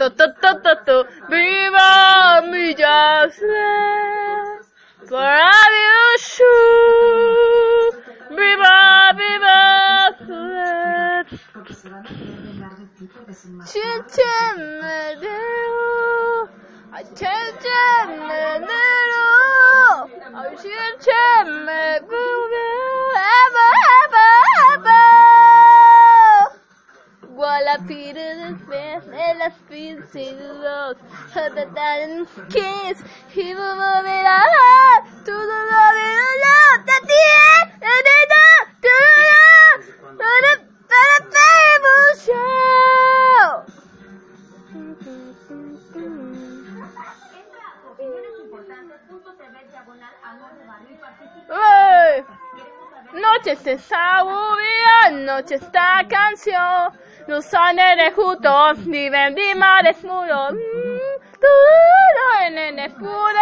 to to to to to viva mi for you shoot viva viva Chin chin The fence and I feed the Her the darling kiss He will move it out To the love in the love That the end And the To the love To the To the ¡Ey! Noches esta lluvia, noche esta canción, los ángeles juntos viven de mares muros, todo en el pura.